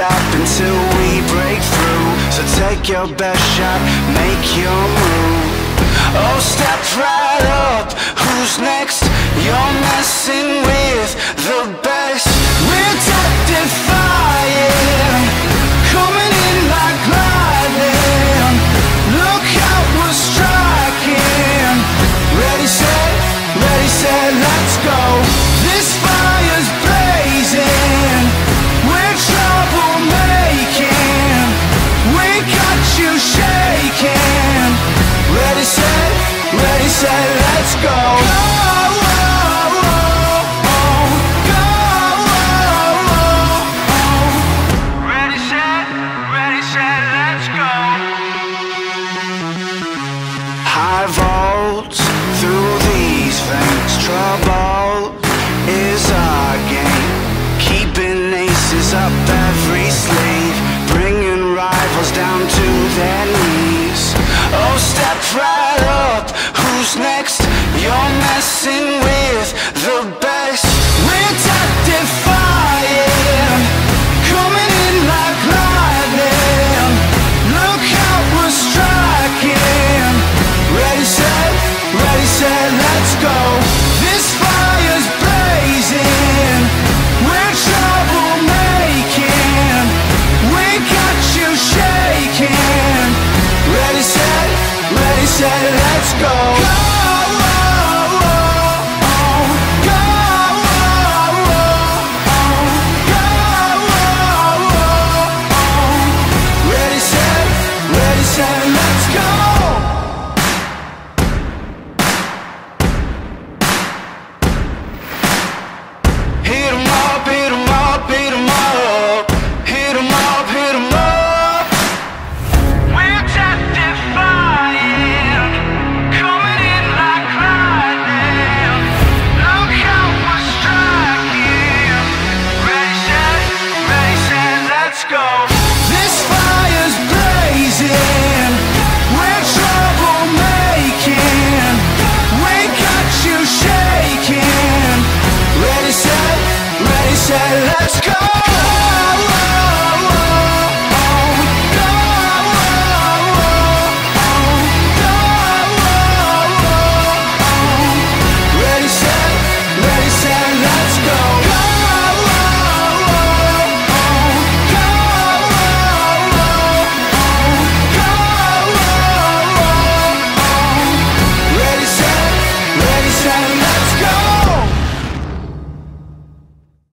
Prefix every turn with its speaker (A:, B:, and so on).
A: stop until we break through. So take your best shot, make your move. Oh, step right up, who's next? You're messing